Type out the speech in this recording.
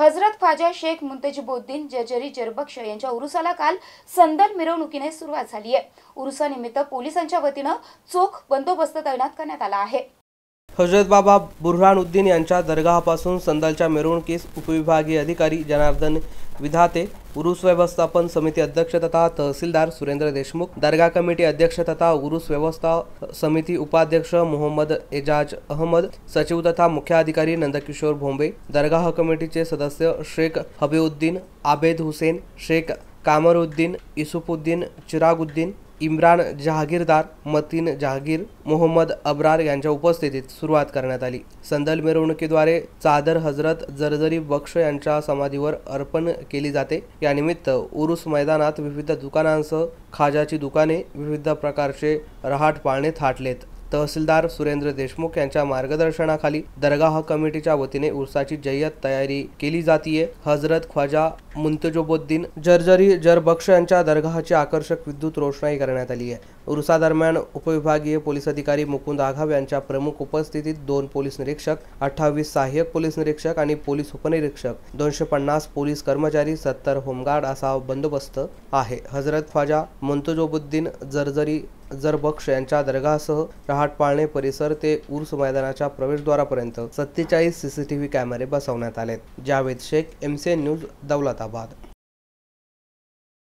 हजरत ख्वाजा शेख मुंतजिबुद्दीन जजरी जरबक्ष यांच्या उरुसाला काल संदल मिरवणुकीने सुरुवात झाली आहे. उरुसानिमित्त पोलिसांच्या वतीनं चोख बंदोबस्त तैनात करण्यात आला आहे. हजरत बाबा बुरहानुद्दीन यांच्या दर्गापासून संदलच्या मिरवणुकीस उपविभागीय अधिकारी जनार्दन विधाते उरुस व्यवस्थापन समिती अध्यक्ष तथा तहसीलदार सुरेंद्र देशमुख दर्गा कमिटी अध्यक्ष तथा उरुस व्यवस्था समिती उपाध्यक्ष मोहम्मद एजाज अहमद सचिव तथा मुख्याधिकारी नंदकिशोर भोंबे दर्गाह कमिटीचे सदस्य शेख हबीउद्दीन आबेद हुसेन शेख कामरुद्दीन इसुफुद्दीन चिरागुद्दीन इम्रान जहागीरदार मतीन जहागीर मोहम्मद अब्रार यांच्या उपस्थितीत सुरुवात करण्यात आली. संदल मिरवणुकीद्वारे चादर हजरत जरजरी बक्ष यांच्या समाधीवर अर्पण केली जाते. यानिमित्त उरुस मैदानात विविध दुकानांसह खाजाची दुकाने विविध प्रकारचे रहाट पाळणे थाटलेत. तहसीलदार सुरेंद्र देशमुख यांच्या मार्गदर्शनाखाली दरगाह कमिटीच्या वतीने उर्साची जय्यत तयारी केली जातीये. हजरत ख्वाजा मुंतजोबुद्दीन जर्जरी जरबक्ष यांच्या दरगाहाची आकर्षक विद्युत रोषणाई करण्यात आली आहे उर्सादरम्यान उपविभागीय पोलीस अधिकारी मुकुंद आघाव यांच्या प्रमुख उपस्थितीत दोन पोलीस निरीक्षक अठ्ठावीस सहाय्यक पोलीस निरीक्षक आणि पोलीस उपनिरीक्षक दोनशे पन्नास पोलीस कर्मचारी सत्तर होमगार्ड असा बंदोबस्त आहे. हजरत ख्वाजा मुंतजोबुद्दीन जर्जरी जरबक्ष यांच्या दर्गासह रहाट पाळणे परिसर ते उर्स मैदानाच्या प्रवेशद्वारापर्यंत सत्तेचाळीस सीसीटीव्ही कॅमेरे बसवण्यात आलेत जावेद शेख एमसीएन न्यूज दौलताबाद.